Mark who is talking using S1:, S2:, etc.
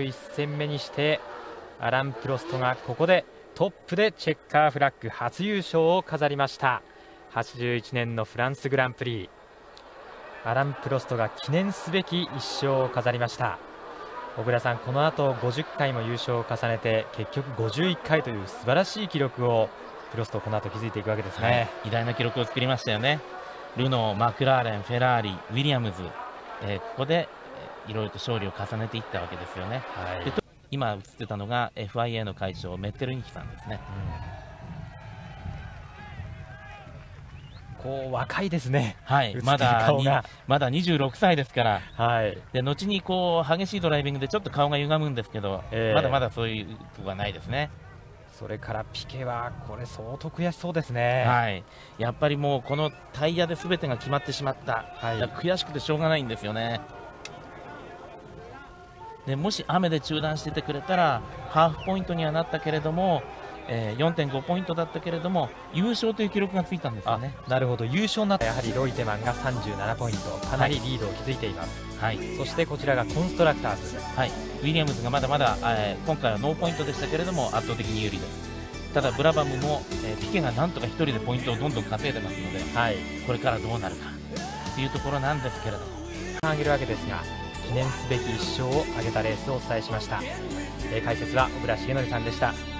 S1: 1戦目にしてアラン・プロストがここでトップでチェッカーフラッグ初優勝を飾りました。81年のフランスグランプリ。アラン・プロストが記念すべき1勝を飾りました。小倉さん、この後50回も優勝を重ねて結局51回という素晴らしい記録をプロストこの後築いていくわけですね、はい、
S2: 偉大な記録を作りましたよね。ルノー、マクラーレン、フェラーリ、ウィリアムズ、えー、ここでいろいろと勝利を重ねていったわけですよね。はい、今映ってたのが FIA の会長メッテルニヒさんですね。
S1: うん、こう若いですね、
S2: はい、まだまだ26歳ですから、はい、で後にこう激しいドライビングでちょっと顔が歪むんですけど、えー、まだまだそういうとこはないですね。
S1: それからピケはこれ相当悔しそうですね、
S2: はい、やっぱりもうこのタイヤで全てが決まってしまった、はい、悔しくてしょうがないんですよね。でもし雨で中断しててくれたらハーフポイントにはなったけれども、えー、4.5ポイントだったけれども優勝という記録がついたんですよね。
S1: なるほど。優勝になった。やはりロイテマンが37ポイントかなりリードを築いています、はい、そしてこちらがコンストラクターズ、
S2: はい、ウィリアムズがまだまだ、えー、今回はノーポイントでしたけれども圧倒的に有利です。ただブラバムも、えー、ピケがなんとか1人でポイントをどんどん稼いでますので、はい、これからどうなるかというところなんですけれども。
S1: 上げるわけですが記念すべき1勝を挙げたレースをお伝えしました、えー、解説は小倉重則さんでした。